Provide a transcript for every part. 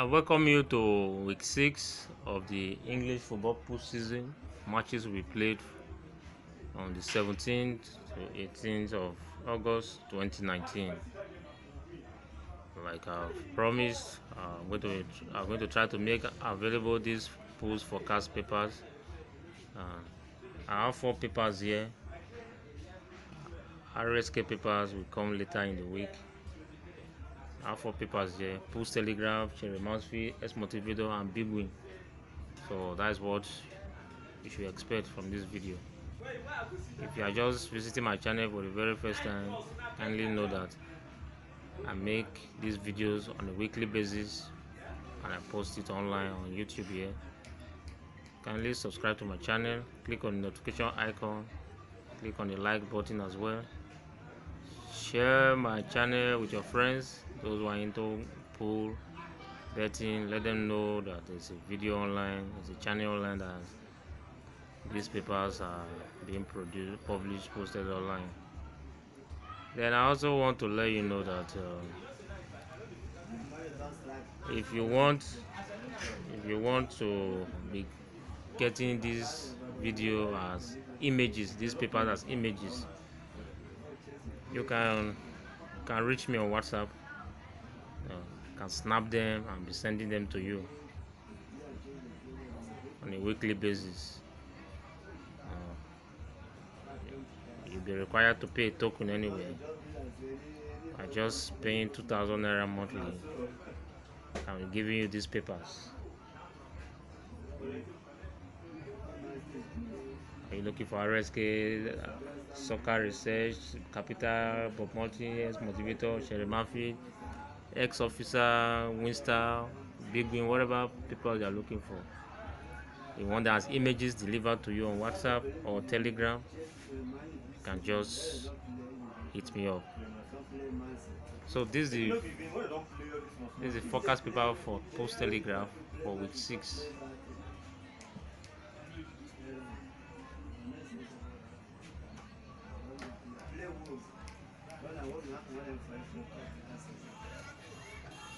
I welcome you to week six of the English football postseason. Matches will be played on the 17th to 18th of August 2019. Like I've promised, I'm going to I'm going to try to make available these post forecast papers. Uh, I have four papers here. RSK papers will come later in the week. Have four papers here Pools Telegraph, Cherry Mansfield, S Motivator, and Big. So that's what you should expect from this video. If you are just visiting my channel for the very first time, kindly know that I make these videos on a weekly basis and I post it online on YouTube here. Kindly subscribe to my channel, click on the notification icon, click on the like button as well. Share my channel with your friends, those who are into pool betting. Let them know that there's a video online, there's a channel online that these papers are being produced, published, posted online. Then I also want to let you know that um, if you want, if you want to be getting this video as images, these papers as images, you can can reach me on WhatsApp. Uh, can snap them and be sending them to you on a weekly basis. you'll be required to pay a token anyway by just paying 2000 naira monthly. I'm giving you these papers. Are you looking for RSK soccer research capital Bob Martin motivator Sherry Murphy ex officer Winstar big win whatever people you are looking for. You want that has images delivered to you on WhatsApp or Telegram you can just hit me up. So this is the this is the forecast paper for Pools Telegraph for week six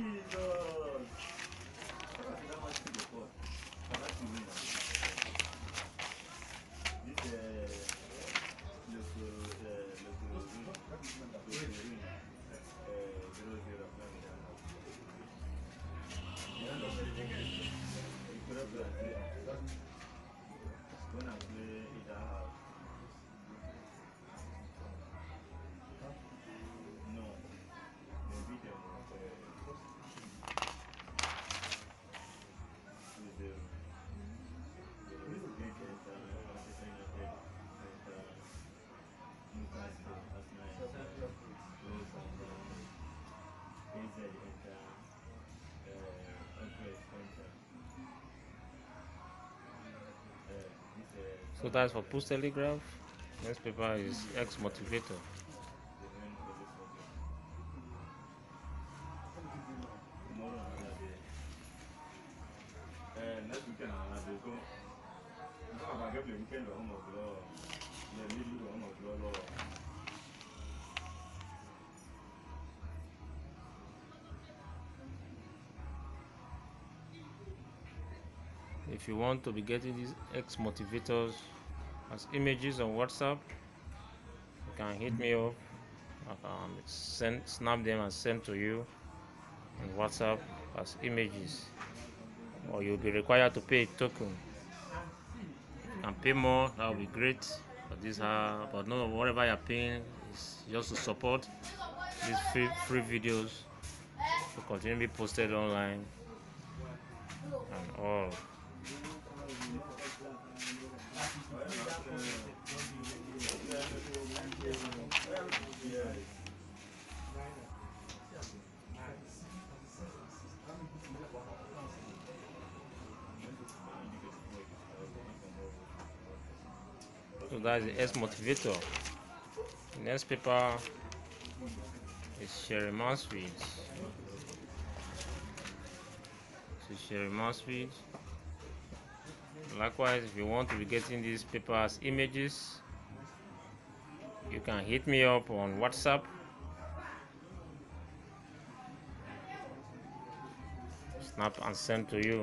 Jesus. So that's for Pools Telegraph. Next paper is X Motivator. If you want to be getting these X motivators as images on WhatsApp you can hit me up. I can send snap them and send to you on WhatsApp as images. Or you'll be required to pay a token. And pay more that would be great. But these are uh, but no whatever you're paying is just to support these free free videos to continue to be posted online and all So that's the S motivator. Next paper is Cherry Mansfield. So Cherry Mansfield. Likewise, if you want to be getting these papers images, you can hit me up on WhatsApp. Snap and send to you.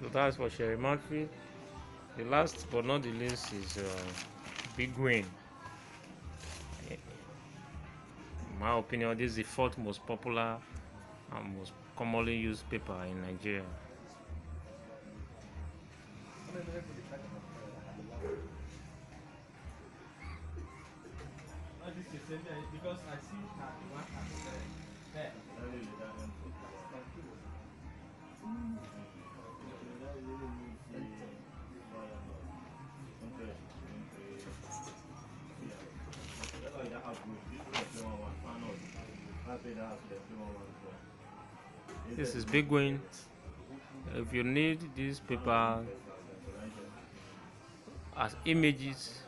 So that's for Sherry Murphy. The last but not the least is uh, Big Win. In my opinion, this is the fourth most popular and most commonly used paper in Nigeria. Because I see This is Big Win. If you need this paper as images,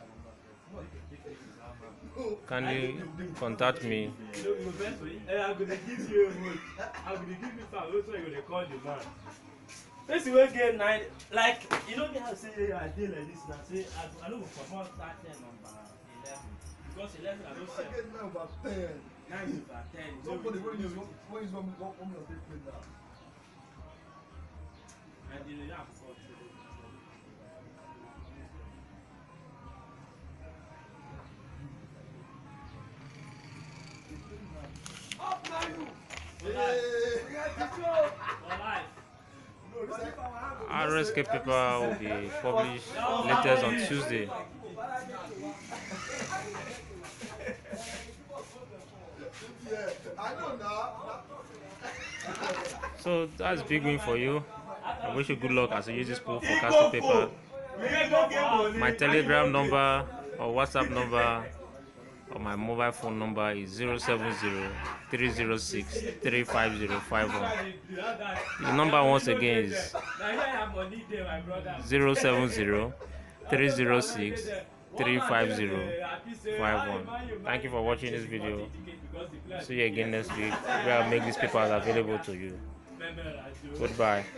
kindly contact me. I'm gonna give you a mood. I'm gonna give you five. Also, you're gonna call the man. Person wey get nine like you know me how say I dey like this na say I I no go that number eleven because eleven I don sell Get number 10. nine over ten. one now. and the yam for for life. RSK paper will be published latest on Tuesday. Know. So that's big win for you. I wish you good luck as you use this pool paper. Go get money. My telegram number or WhatsApp number or my mobile phone number is 070 306 35051. The number once again is 070 306 35051. Thank you for watching this video. See you again next week where I'll make these papers available to you. Goodbye.